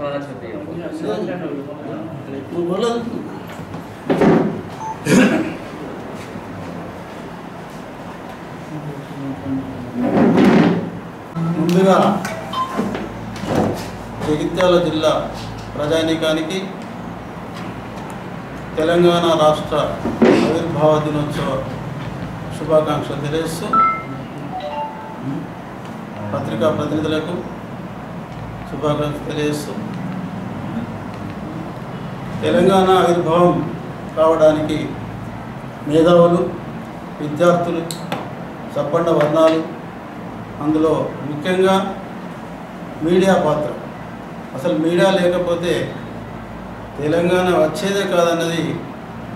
ఏదైనా ముందుగా జగిత్యాల జిల్లా ప్రజానీకానికి తెలంగాణ రాష్ట్ర ఆవిర్భావ దినోత్సవ శుభాకాంక్షలు తెలియజేస్తూ పత్రికా ప్రతినిధులకు శుభాకాంక్షలు తెలియజేస్తూ తెలంగాణ ఆవిర్భావం కావడానికి మేధావులు విద్యార్థులు సబ్బండ వర్ణాలు అందులో ముఖ్యంగా మీడియా పాత్ర. అసలు మీడియా లేకపోతే తెలంగాణ వచ్చేదే కాదన్నది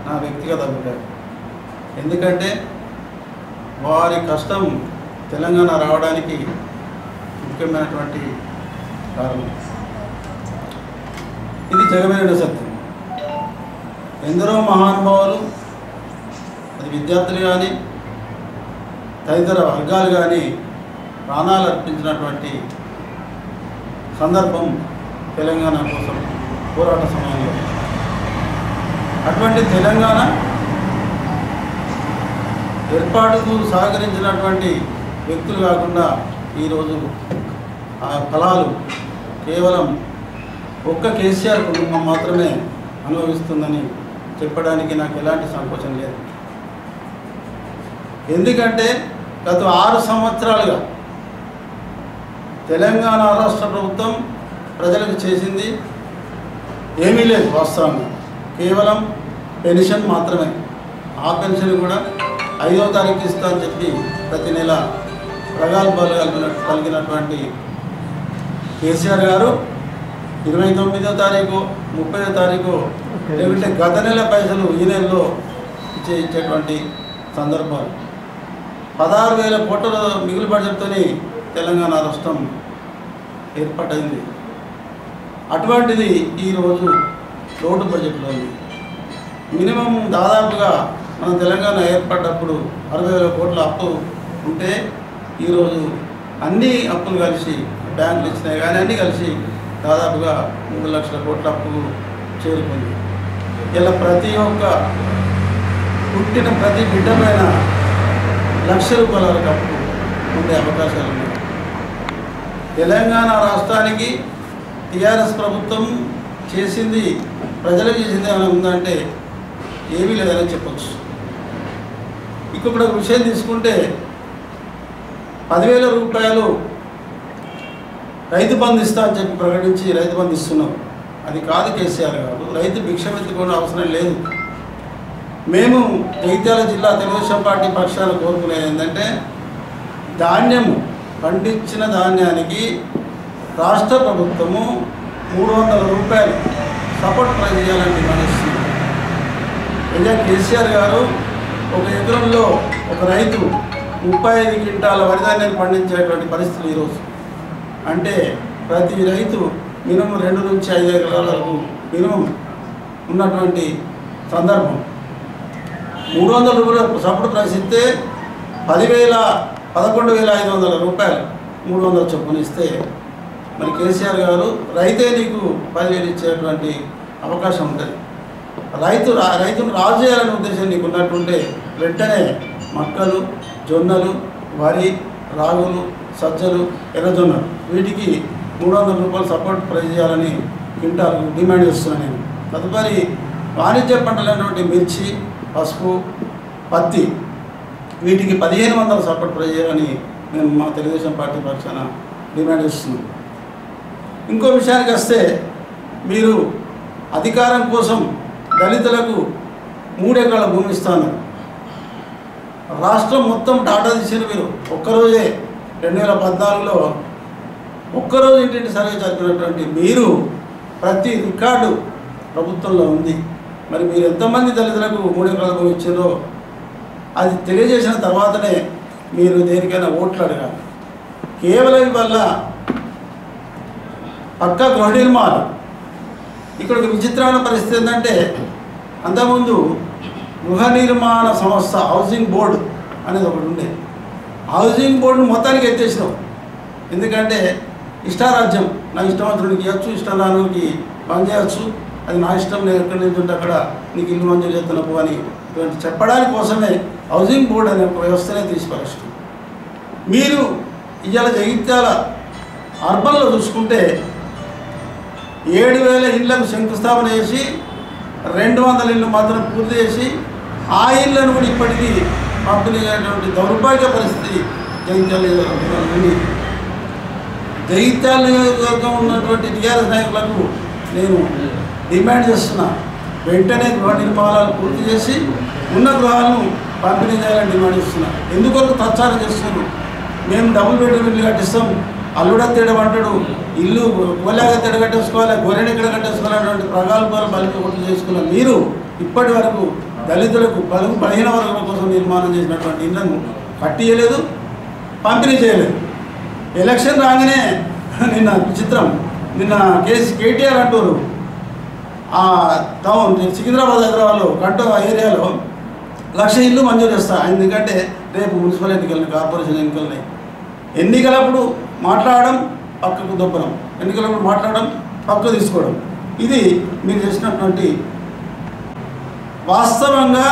నా వ్యక్తిగత అభిప్రాయం. ఎందుకంటే వారి కష్టం తెలంగాణ రావడానికి ముఖ్యమైనటువంటి కారణం. ఇది జగమైన సత్యం. ఎందరో మహానుభావులు అది విద్యార్థులు కానీ తదితర వర్గాలు కానీ ప్రాణాలు అర్పించినటువంటి సందర్భం తెలంగాణ కోసం పోరాట సమయంలో. అటువంటి తెలంగాణ ఏర్పాటుకు సహకరించినటువంటి వ్యక్తులు కాకుండా ఈరోజు ఆ ఫలాలు కేవలం ఒక్క కేసీఆర్ కుటుంబం మాత్రమే అనుభవిస్తుందని చెప్పడానికి నాకు ఎలాంటి సంకోచం లేదు. ఎందుకంటే గత ఆరు సంవత్సరాలుగా తెలంగాణ రాష్ట్ర ప్రభుత్వం ప్రజలకు చేసింది ఏమీ లేదు వాస్తవంగా. కేవలం పెన్షన్ మాత్రమే. ఆ పెన్షన్ కూడా ఐదో తారీఖు ఇస్తా అని చెప్పి ప్రతి నెల ప్రగాల్భాలు కలిగిన కలిగినటువంటి కేసీఆర్ గారు ఇరవై తొమ్మిదో తారీఖు ముప్పై తారీఖు లేకుంటే గత నెల పైసలు ఈ నెలలో ఇచ్చే ఇచ్చేటువంటి సందర్భాలు. పదహారు వేల కోట్ల మిగులు బడ్జెట్తోని తెలంగాణ రాష్ట్రం ఏర్పాటైంది. అటువంటిది ఈరోజు రోడ్డు బడ్జెట్లో ఉంది. మినిమం దాదాపుగా మన తెలంగాణ ఏర్పడ్డప్పుడు అరవై వేల కోట్ల అప్పు ఉంటే ఈరోజు అన్ని అప్పులు కలిసి బ్యాంకులు ఇచ్చినాయి కానీ అన్నీ కలిసి దాదాపుగా మూడు లక్షల కోట్ల అప్పు చేరుకుంది. ఇలా ప్రతి ఒక్క పుట్టిన ప్రతి బిడ్డ పైన లక్ష రూపాయల వరకు అప్పు ఉండే అవకాశాలు ఉన్నాయి. తెలంగాణ రాష్ట్రానికి టీఆర్ఎస్ ప్రభుత్వం చేసింది ప్రజలకు చేసింది ఏమైనా ఉందంటే ఏమీ లేదని చెప్పచ్చు. ఇక్కడ ఒక విషయం తీసుకుంటే పదివేల రూపాయలు రైతు బంధు ఇస్తా అని చెప్పి ప్రకటించి రైతు బంధు ఇస్తున్నాం. అది కాదు కేసీఆర్ గారు. రైతు భిక్షమెత్తుకోవడం అవసరం లేదు. మేము జగిత్యాల జిల్లా తెలుగుదేశం పార్టీ పక్షాలు కోరుకునేది ఏంటంటే ధాన్యము పండించిన ధాన్యానికి రాష్ట్ర ప్రభుత్వము మూడు వందల రూపాయలు సపోర్ట్ ప్రైజ్ చేయాలని డిమాండ్ ఇస్తుంది కేసీఆర్ గారు ఒక ఎకరంలో ఒక రైతు ముప్పై ఐదు క్వింటాల వరిధాన్యాన్ని పండించేటువంటి పరిస్థితులు ఈరోజు. అంటే ప్రతి రైతు మినిమం రెండు నుంచి ఐదు ఎకరాల వరకు మినిమం ఉన్నటువంటి సందర్భం. మూడు వందల రూపాయలు సపోర్ట్ ప్రైస్ ఇస్తే పదివేల పదకొండు వేల ఐదు వందల రూపాయలు మూడు వందల చొప్పున ఇస్తే మరి కేసీఆర్ గారు రైతే నీకు పదివేలు ఇచ్చేటువంటి అవకాశం ఉంటుంది. రైతు రా- రైతును రాజు చేయాలనే ఉద్దేశం నీకు ఉన్నట్టుంటే వెంటనే మక్కలు జొన్నలు వరి రాగులు సజ్జలు ఎర్రజొన్న వీటికి మూడు వందల రూపాయలు సపోర్ట్ ప్రైజ్ చేయాలని క్వింటాల్ డిమాండ్ చేస్తున్నాను నేను. తదుపరి వాణిజ్య పంటలైనటువంటి మిర్చి పసుపు పత్తి వీటికి పదిహేను వందల సపోర్ట్ ప్రైజ్ చేయాలని మేము మా తెలుగుదేశం పార్టీ పక్షాన డిమాండ్ చేస్తున్నాం ఇంకో విషయానికి వస్తే మీరు అధికారం కోసం దళితులకు మూడెకరాల భూమి ఇస్తాను రాష్ట్రం మొత్తం టాటా తీసారు మీరు. ఒక్కరోజే రెండు వేల పద్నాలుగులో. ఒక్కరోజు ఇంటింటి సర్వే జరిపినటువంటి మీరు ప్రతి రికార్డు ప్రభుత్వంలో ఉంది. మరి మీరు ఎంతమంది దళితులకు మూడు పథకం ఇచ్చారో అది తెలియజేసిన తర్వాతనే మీరు దేనికైనా ఓట్లు అడగాలి. కేవలం వల్ల పక్క గృహ నిర్మాణం ఇక్కడ ఒక విచిత్రమైన పరిస్థితి ఏంటంటే అంతకుముందు గృహ నిర్మాణ సంస్థ హౌసింగ్ బోర్డు అనేది ఒకటి ఉండే. హౌసింగ్ బోర్డును మొత్తానికి ఎత్తేసినాం. ఎందుకంటే ఇష్టారాజ్యం. నా ఇష్టవంతుడికి ఇవ్వచ్చు ఇష్టరానికి రానుడికి బంద్ చేయవచ్చు అది నా ఇష్టం నేను ఎక్కడి నుంచి ఉంటే అక్కడ నీకు ఇల్లు మంజూరు చేస్తున్నప్పు అని ఇటువంటి చెప్పడానికి కోసమే హౌసింగ్ బోర్డ్ అనే ఒక వ్యవస్థనే తీసుకొచ్చాం మీరు ఇవాళ జగిత్యాల అర్బన్లో చూసుకుంటే ఏడు వేల ఇళ్ళకు శంకుస్థాపన చేసి రెండు వందల ఇళ్ళు మాత్రం పూర్తి చేసి ఆ ఇళ్ళను కూడా ఇప్పటికీ పంపిణీ అయినటువంటి దౌర్భాగ్య పరిస్థితి జగిత్యాల నియోజకవర్గంలో ఉంది. నియోజకవర్గం ఉన్నటువంటి టీఆర్ఎస్ నాయకులకు నేను డిమాండ్ చేస్తున్నా వెంటనే గృహ నిర్మాణాలు పూర్తి చేసి ఉన్న గృహాలను పంపిణీ చేయాలని డిమాండ్ చేస్తున్నా. ఎందుకొరకు తచ్చారం చేస్తున్నారు? మేము డబుల్ బెడ్రూమ్ ఇల్లు కట్టిస్తాం అల్లుడా తేడం అంటాడు ఇల్లు గోలాగా తేడ కట్టేసుకోవాలి గొర్రెని ఇక్కడ కట్టేసుకోవాలన్నటువంటి ప్రగల్భాలు బలిపి కొట్లు చేసుకున్న మీరు ఇప్పటి వరకు దళితులకు బలం బలహీన వర్గాల కోసం నిర్మాణం చేసినటువంటి ఇళ్ళను కట్టియలేదు పంపిణీ చేయలేదు. ఎలక్షన్ రాగానే నిన్న విచిత్రం నిన్న కేసీ కేటీఆర్ అంటారు. ఆ టౌన్ సికింద్రాబాద్ హైదరాబాద్లో ఆ ఏరియాలో లక్ష ఇల్లు మంజూరు చేస్తా. ఎందుకంటే రేపు మున్సిపల్ ఎన్నికలని కార్పొరేషన్ ఎన్నికలని ఎన్నికలప్పుడు మాట్లాడడం పక్కకు దొబ్బడం ఎన్నికలప్పుడు మాట్లాడడం పక్కకు తీసుకోవడం. ఇది మీరు చేసినటువంటి వాస్తవంగా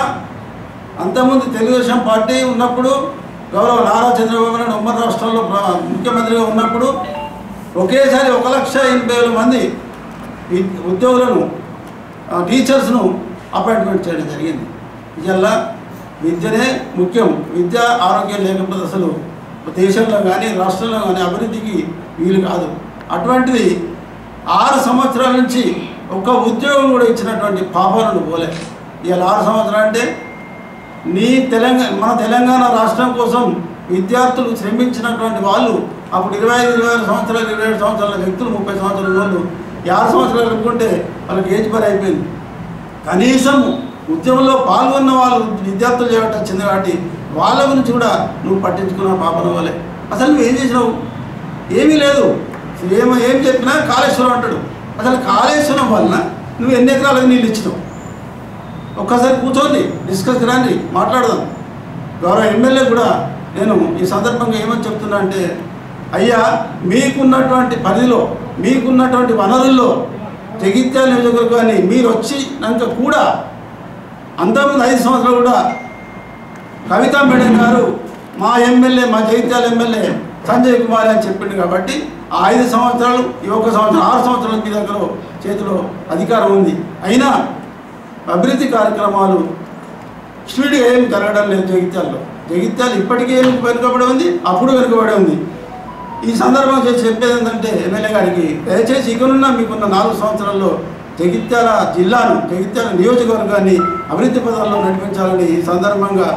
అంతకుముందు తెలుగుదేశం పార్టీ ఉన్నప్పుడు గౌరవ నారా చంద్రబాబు నాయుడు ఉమ్మడి రాష్ట్రంలో ముఖ్యమంత్రిగా ఉన్నప్పుడు ఒకేసారి ఒక లక్ష ఎనభై వేల మంది ఉద్యోగులను ఆ, టీచర్స్ను అపాయింట్మెంట్ చేయడం జరిగింది. ఇవల్ల విద్యనే ముఖ్యం. విద్య ఆరోగ్యం లేకపోతే అసలు దేశంలో కానీ రాష్ట్రంలో కానీ అభివృద్ధికి వీలు కాదు. అటువంటిది ఆరు సంవత్సరాల నుంచి ఒక ఉద్యోగం కూడా ఇచ్చినటువంటి పాపాలను పోలే. ఇవాళ ఆరు సంవత్సరాలు అంటే నీ తెలంగాణ మన తెలంగాణ రాష్ట్రం కోసం విద్యార్థులు శ్రమించినటువంటి వాళ్ళు అప్పుడు ఇరవై ఐదు ఇరవై ఆరు సంవత్సరాలు ఇరవై ఏడు సంవత్సరాల వ్యక్తులు ముప్పై సంవత్సరాల వాళ్ళు యాభై సంవత్సరాలు అనుకుంటే వాళ్ళకి ఏజ్ పని అయిపోయింది. కనీసం ఉద్యమంలో పాల్గొన్న వాళ్ళు విద్యార్థులు చేయటం వచ్చింది కాబట్టి వాళ్ళ గురించి కూడా నువ్వు పట్టించుకున్న పాపన వాళ్ళే అసలు నువ్వు ఏం చేసినావు? ఏమీ లేదు. ఏమో ఏం చెప్పినా కాళేశ్వరం అంటాడు. అసలు కాళేశ్వరం వలన నువ్వు ఎన్ని ఎకరాలకు నీళ్ళు ఇచ్చినావు? ఒక్కసారి కూర్చోండి డిస్కస్ రండి మాట్లాడదాం. గౌరవ ఎమ్మెల్యే కూడా నేను ఈ సందర్భంగా ఏమని చెప్తున్నా అంటే అయ్యా మీకున్నటువంటి పరిధిలో మీకున్నటువంటి వనరుల్లో జగిత్యాల నియోజకవర్గాన్ని మీరు వచ్చినాక కూడా అంతకుముందు ఐదు సంవత్సరాలు కూడా కవితా మేడం గారు మా ఎమ్మెల్యే మా జగిత్యాల ఎమ్మెల్యే సంజయ్ కుమార్ అని చెప్పిండు కాబట్టి ఆ ఐదు సంవత్సరాలు ఈ ఒక్క సంవత్సరం ఆరు సంవత్సరాల మీ దగ్గర చేతిలో అధికారం ఉంది. అయినా అభివృద్ధి కార్యక్రమాలు స్పీడ్ ఏం జరగడం లేదు జగిత్యాలలో. జగిత్యాలు ఇప్పటికే వెనుకబడి ఉంది అప్పుడు వెనుకబడి ఉంది. ఈ సందర్భంగా చేసి చెప్పేది ఏంటంటే ఎమ్మెల్యే గారికి దయచేసి ఇకనున్న మీకున్న నాలుగు సంవత్సరాల్లో జగిత్యాల జిల్లాను జగిత్యాల నియోజకవర్గాన్ని అభివృద్ధి పదాల్లో నడిపించాలని ఈ సందర్భంగా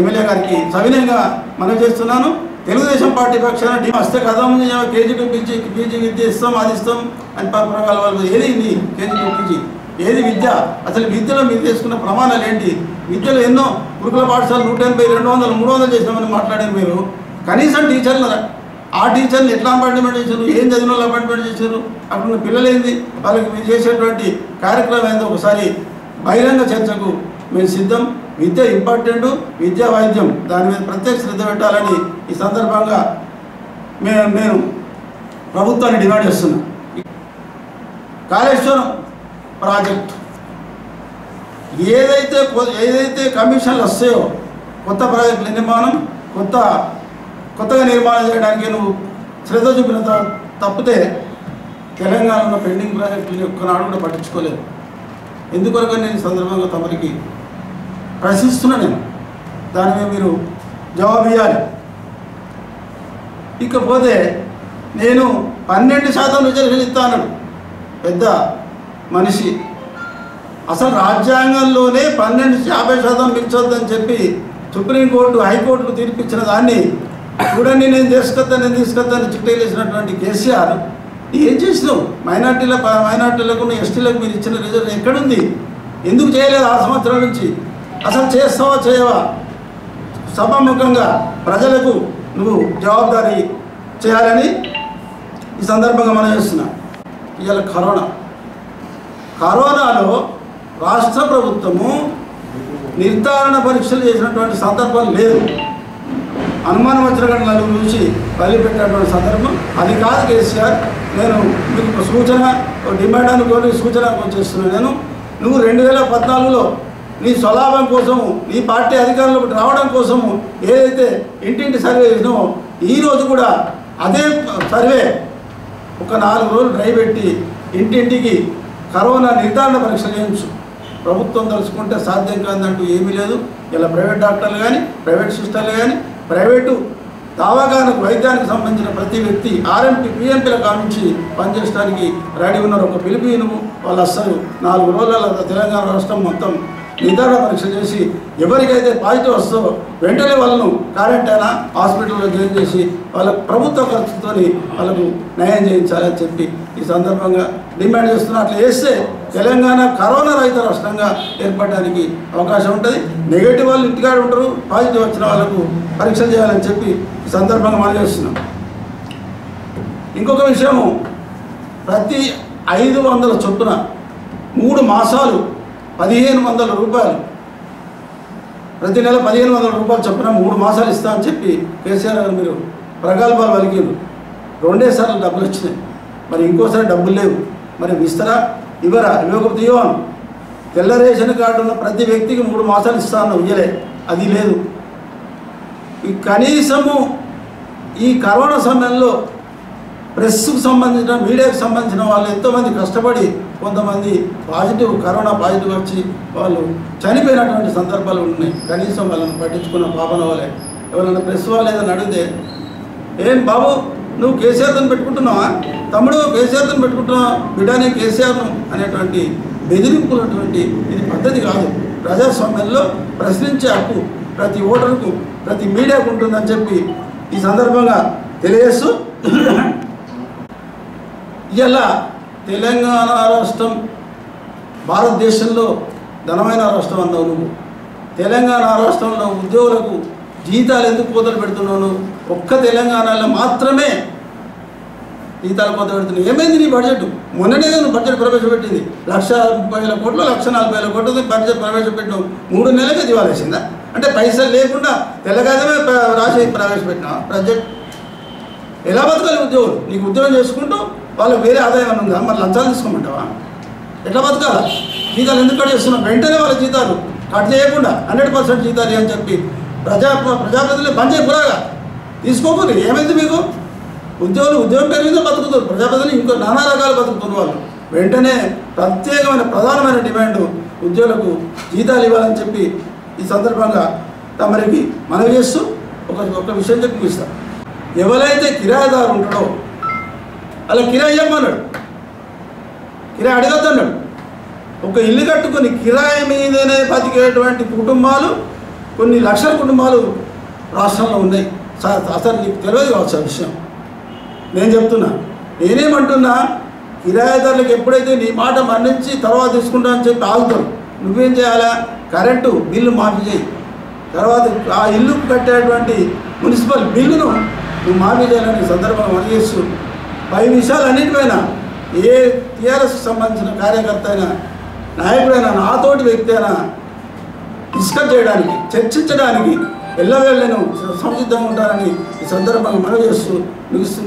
ఎమ్మెల్యే గారికి సవినయంగా మనం చేస్తున్నాను. తెలుగుదేశం పార్టీ పక్షాన డి వస్తే కథం కేజీ టూ పీజీ విద్య ఇస్తాం అది ఇస్తాం అని ప్రకాల వాళ్ళు ఏది కేజీ టూ ఏది విద్య? అసలు విద్యలో మీరు తీసుకున్న ప్రమాణాలు ఏంటి? విద్యలో ఎన్నో గురుకుల పాఠశాలలు నూట ఎనభై రెండు వందలు మూడు వందలు చేసినామని మాట్లాడారు మీరు. కనీసం టీచర్లు ఆ టీచర్ని ఎట్లా అపాయింట్మెంట్ చేశారు? ఏం చదివిన వాళ్ళు అపాయింట్మెంట్ చేశారు? అక్కడ ఉన్న పిల్లలు ఏంది? వాళ్ళకి మీరు చేసేటువంటి కార్యక్రమం ఏందో ఒకసారి బహిరంగ చర్చకు మేము సిద్ధం. విద్య ఇంపార్టెంట్ విద్యా వైద్యం. దాని మీద ప్రత్యేక శ్రద్ధ పెట్టాలని ఈ సందర్భంగా మేము నేను ప్రభుత్వాన్ని డిమాండ్ చేస్తున్నాను కాళేశ్వరం ప్రాజెక్ట్. ఏదైతే ఏదైతే కమిషన్లు వస్తాయో కొత్త ప్రాజెక్టుల నిర్మాణం కొత్త కొత్తగా నిర్మాణం చేయడానికి నువ్వు శ్రద్ధ చూపిన తప్పితే తెలంగాణలో పెండింగ్ ప్రాజెక్టులు ఒక్కనాడు కూడా పట్టించుకోలేదు. ఎందుకొరకు నేను సందర్భంగా తమరికి ప్రశ్నిస్తున్నా నేను. దాని మీద మీరు జవాబు ఇవ్వాలి ఇకపోతే నేను పన్నెండు శాతం రిజర్వేషన్ ఇస్తాను పెద్ద మనిషి. అసలు రాజ్యాంగంలోనే పన్నెండు యాభై శాతం మించొద్దని చెప్పి సుప్రీంకోర్టు హైకోర్టులు తీర్పిచ్చిన దాన్ని చూడండి నేను తీసుకొస్తాను నేను తీసుకొస్తాను చిట్టేసినటువంటి కేసీఆర్. ఏం చేసినావు? మైనార్టీల మైనార్టీలకు ఎస్టీలకు మీరు ఇచ్చిన రిజర్వ్ ఎక్కడుంది? ఎందుకు చేయలేదు ఆ సంవత్సరం నుంచి? అసలు చేస్తావా చేయవా? సభాముఖంగా ప్రజలకు నువ్వు జవాబుదారీ చేయాలని ఈ సందర్భంగా మనం చేస్తున్నా. ఇవాళ కరోనా. కరోనాలో రాష్ట్ర ప్రభుత్వము నిర్ధారణ పరీక్షలు చేసినటువంటి సందర్భం లేదు. అనుమానం వచ్చిన కంటే నలుగురు చూసి సందర్భం అది కాదు కేసీఆర్. నేను మీకు ఒక సూచన ఒక డిమాండ్ అనుకోని సూచన చేస్తున్నాను నేను. నువ్వు రెండు వేల పద్నాలుగులో నీ స్వలాభం కోసము నీ పార్టీ అధికారంలోకి రావడం కోసము ఏదైతే ఇంటింటి సర్వే చేసినావో ఈరోజు కూడా అదే సర్వే ఒక నాలుగు రోజులు డ్రై పెట్టి ఇంటింటికి కరోనా నిర్ధారణ పరీక్ష చేయించు. ప్రభుత్వం తలుచుకుంటే సాధ్యం కాదంటూ ఏమీ లేదు. ఇలా ప్రైవేట్ డాక్టర్లు కానీ ప్రైవేట్ సిస్టర్లు కానీ ప్రైవేటు దవాఖానకు వైద్యానికి సంబంధించిన ప్రతి వ్యక్తి ఆర్ఎంపీ పిఎంపీల కానించి పనిచేయడానికి రెడీ ఉన్నారు. ఒక పిలిపిను వాళ్ళు అస్సలు నాలుగు రోజుల తెలంగాణ రాష్ట్రం మొత్తం నిర్ధారణ పరీక్ష చేసి ఎవరికైతే పాజిటివ్ వస్తుందో వెంటనే వాళ్ళను క్వారంటైన్ హాస్పిటల్లో జాయిన్ చేసి వాళ్ళ ప్రభుత్వ ఖర్చుతో వాళ్ళకు న్యాయం చేయించాలని చెప్పి ఈ సందర్భంగా డిమాండ్ చేస్తున్నా. అట్లా చేస్తే తెలంగాణ కరోనా రహిత రాష్ట్రంగా ఏర్పడడానికి అవకాశం ఉంటుంది. నెగిటివ్ వాళ్ళు ఇంటికాడ ఉంటారు పాజిటివ్ వచ్చిన వాళ్ళకు పరీక్ష చేయాలని చెప్పి ఈ సందర్భంగా మనం చేస్తున్నాం. ఇంకొక విషయము ప్రతి ఐదు వందల చొప్పున మూడు మాసాలు పదిహేను వందల రూపాయలు. ప్రతి నెల పదిహేను వందల రూపాయలు చొప్పున మూడు మాసాలు ఇస్తా అని చెప్పి కేసీఆర్ గారు మీరు ప్రగల్భాలు పలికిండ్రు రెండేసార్లు డబ్బులు వచ్చినాయి. మరి ఇంకోసారి డబ్బులు లేవు. మరి ఇస్తారా ఇవ్వరా? ఇవ్వకపోతే ఇవ్వను. తెల్ల రేషన్ కార్డు ఉన్న ప్రతి వ్యక్తికి మూడు మాసాలు ఇస్తాను ఇయ్యలే అది లేదు. ఈ కనీసము ఈ కరోనా సమయంలో ప్రెస్కు సంబంధించిన మీడియాకు సంబంధించిన వాళ్ళు ఎంతోమంది కష్టపడి కొంతమంది పాజిటివ్ కరోనా పాజిటివ్ వచ్చి వాళ్ళు చనిపోయినటువంటి సందర్భాలు ఉన్నాయి. కనీసం వాళ్ళని పట్టించుకున్న పాపన వాళ్ళే ఎవరైనా ప్రెస్ వాళ్ళు ఏదైనా అడిగితే ఏం బాబు నువ్వు కేసీఆర్తో పెట్టుకుంటున్నావా? తమ్ముడు కేసీఆర్తో పెట్టుకుంటున్నావా? బిడ్డనే కేసీఆర్ను అనేటువంటి బెదిరింపులటువంటి ఇది పద్ధతి కాదు. ప్రజాస్వామ్యంలో ప్రశ్నించే హక్కు ప్రతి ఓటర్కు ప్రతి మీడియాకు ఉంటుందని చెప్పి ఈ సందర్భంగా తెలియజేస్తూ ఇలా తెలంగాణ రాష్ట్రం భారతదేశంలో ధనమైన రాష్ట్రం అన్నావు నువ్వు. తెలంగాణ రాష్ట్రంలో ఉద్యోగులకు జీతాలు ఎందుకు కోతలు పెడుతున్నావు ఒక్క తెలంగాణలో మాత్రమే జీతాలు కోత పెడుతున్నావు. ఏమైంది నీ బడ్జెట్ మొన్ననే నువ్వు బడ్జెట్ ప్రవేశపెట్టింది. లక్ష ముప్పై వేల కోట్లు లక్ష నలభై వేల కోట్లు బడ్జెట్ ప్రవేశపెట్టినావు. మూడు నెలలకే దివాలేసిందా అంటే పైసలు లేకుండా తెలంగాణమే రాసి ప్రవేశపెట్టినా బడ్జెట్ ఎలా బతకాలి ఉద్యోగులు? నీకు ఉద్యోగం చేసుకుంటూ వాళ్ళకి వేరే ఆదాయం ఉందా? మరి లంచాలు తీసుకోమంటావా? ఎట్లా బతకాలా? జీతాలు ఎందుకు కట్ చేస్తున్నావు? వెంటనే వాళ్ళ జీతాలు కట్ చేయకుండా హండ్రెడ్ పర్సెంట్ జీతాలు అని చెప్పి ప్రజా ప్రజాప్రతినిధులు బంద్ చేయకురాగా. తీసుకోకూడదు ఏమైంది మీకు? ఉద్యోగులు ఉద్యోగం పేరు మీద బతుకుతారు ప్రజాప్రతినిధులు ఇంకో నానా రకాలు బతుకుతున్నారు వాళ్ళు. వెంటనే ప్రత్యేకమైన ప్రధానమైన డిమాండ్ ఉద్యోగులకు జీతాలు ఇవ్వాలని చెప్పి ఈ సందర్భంగా తమరికి మనవి చేస్తూ ఒక ఒక విషయం చెప్పి ఇస్తాం ఎవరైతే కిరాయిదారు ఉంటాడో అలా కిరాయి ఇవ్వమన్నాడు కిరాయి అడగద్దన్నాడు. ఒక ఇల్లు కట్టుకొని కిరాయి మీదనే బతికేటువంటి కుటుంబాలు కొన్ని లక్షల కుటుంబాలు రాష్ట్రంలో ఉన్నాయి. సార్ అసలు నీకు తెలియదు కావచ్చు ఆ విషయం. నేను చెప్తున్నా నేనేమంటున్నా కిరాయిదారులకు ఎప్పుడైతే నీ మాట మరణించి తర్వాత తీసుకుంటా అని చెప్పి ఆగుతారు నువ్వేం చేయాలా? కరెంటు బిల్లు మాఫీ చేయి. తర్వాత ఆ ఇల్లు కట్టేటువంటి మున్సిపల్ బిల్లును నువ్వు మాఫీ చేయాలని సందర్భంగా మనగేస్తూ పై విషయాలు అన్నిటిపైన ఏ టీఆర్ఎస్ సంబంధించిన కార్యకర్త అయినా నాయకుడైనా నాతోటి వ్యక్తి అయినా డిస్కస్ చేయడానికి చర్చించడానికి వెళ్ళవేళ్ళను నేను సంసిద్ధంగా ఉంటానని ఈ సందర్భంగా మనవి చేస్తూ ముగిస్తున్నాను.